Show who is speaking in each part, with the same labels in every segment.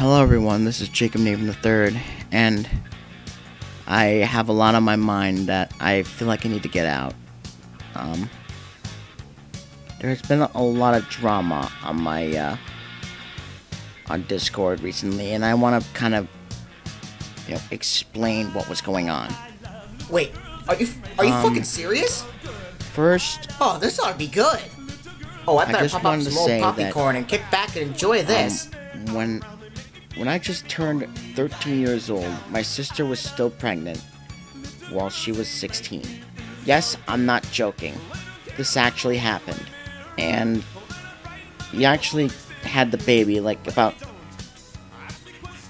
Speaker 1: Hello, everyone. This is Jacob Navin III, and I have a lot on my mind that I feel like I need to get out. Um, there's been a lot of drama on my uh, on Discord recently, and I want to kind of you know explain what was going on.
Speaker 2: Wait, are you are you
Speaker 1: Um,
Speaker 2: fucking serious?
Speaker 1: First,
Speaker 2: Oh, this ought to be good. Oh, I
Speaker 1: I
Speaker 2: better
Speaker 1: just
Speaker 2: pop up some old popcorn and kick back and enjoy this.
Speaker 1: Um, when when I just turned 13 years old, my sister was still pregnant while she was 16. Yes, I'm not joking. This actually happened. And we actually had the baby like about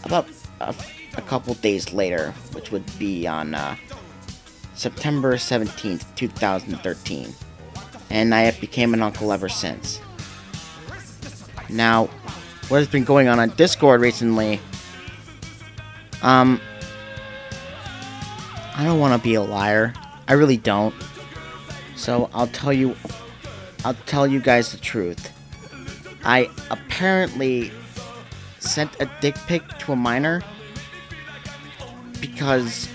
Speaker 1: about a, a couple days later, which would be on uh, September 17th, 2013. And I have became an uncle ever since. Now, what has been going on on Discord recently? Um, I don't want to be a liar. I really don't. So I'll tell you, I'll tell you guys the truth. I apparently sent a dick pic to a minor because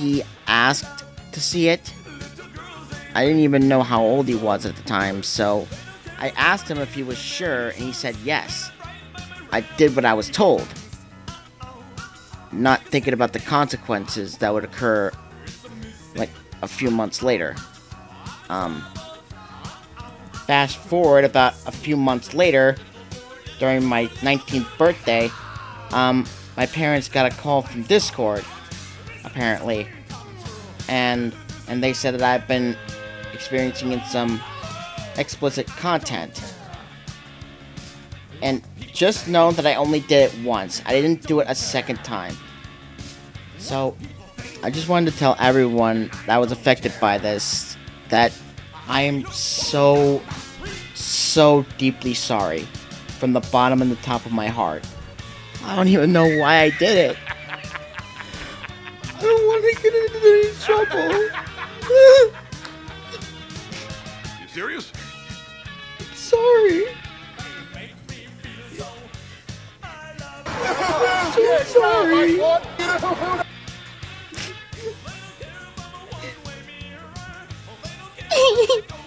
Speaker 1: he asked to see it. I didn't even know how old he was at the time, so I asked him if he was sure, and he said yes. I did what I was told, not thinking about the consequences that would occur like a few months later. Um, fast forward about a few months later, during my 19th birthday, um, my parents got a call from Discord, apparently, and and they said that I've been experiencing some explicit content. And just know that I only did it once. I didn't do it a second time. So, I just wanted to tell everyone that was affected by this that I am so, so deeply sorry from the bottom and the top of my heart. I don't even know why I did it. I don't want to get into any trouble.
Speaker 3: You serious?
Speaker 1: sorry. I'm sorry. sorry.